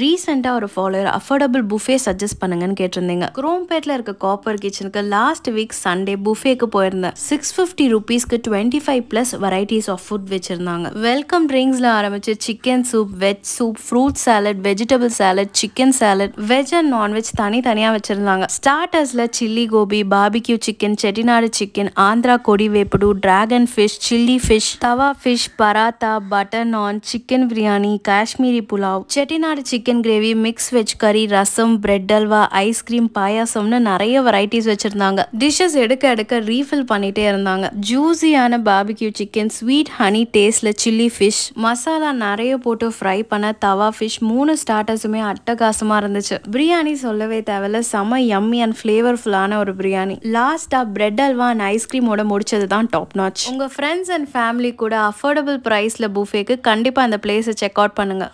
ரீசெண்டாக ஒரு follower affordable buffet suggest பண்ணுங்கன்னு கேட்டிருந்தீங்க. குரோம்பேட்டில் இருக்க காப்பர் கிச்சனுக்கு லாஸ்ட் வீக் சண்டே புஃபேக்கு போயிருந்தேன். சிக்ஸ் ஃபிஃப்டி ருபீஸ்க்கு twenty five plus varieties of food வச்சுருந்தாங்க வெல்கம் ட்ரிங்க்ஸில் ஆரம்பிச்சு chicken soup veg soup fruit salad vegetable salad chicken salad veg and nonveg தனித்தனியாக வச்சுருந்தாங்க. ஸ்டார்டர்ஸில் chilli gobi barbecue chicken Chettinad chicken Andhra kodi vepudu dragon fish chilli fish tawa fish paratha butter naan chicken biryani Kashmiri pulao Chettinad chicken chicken gravy mix veg curry rasam bread halwa ice cream பாயாசம்னு நிறைய varieties வச்சிருந்தாங்க. Dishes எடுக்க எடுக்க refill பண்ணிட்டே இருந்தாங்க. ஜூஸியான barbecue chicken sweet honey டேஸ்ட்ல chilli fish masala நிறைய போட்டு ஃப்ரை பண்ண தவா ஃபிஷ் மூணு ஸ்டார்டர்ஸுமே அட்டகாசமா இருந்துச்சு. பிரியாணி சொல்லவே தேவையில்ல. செம யம்மி அண்ட் ஃப்ளேவர்ஃபுல்லான ஒரு பிரியாணி லாஸ்டா பிரெட் அல்வா அண்ட் ஐஸ்கிரீமோட முடிச்சது தான் டாப் நாச் உங்க ஃப்ரெண்ட்ஸ் அண்ட் ஃபேமிலி கூட அஃபோர்டபுள் ப்ரைஸ்ல புஃபேக்கு கண்டிப்பா அந்த பிளேஸை செக் அவுட் பண்ணுங்க.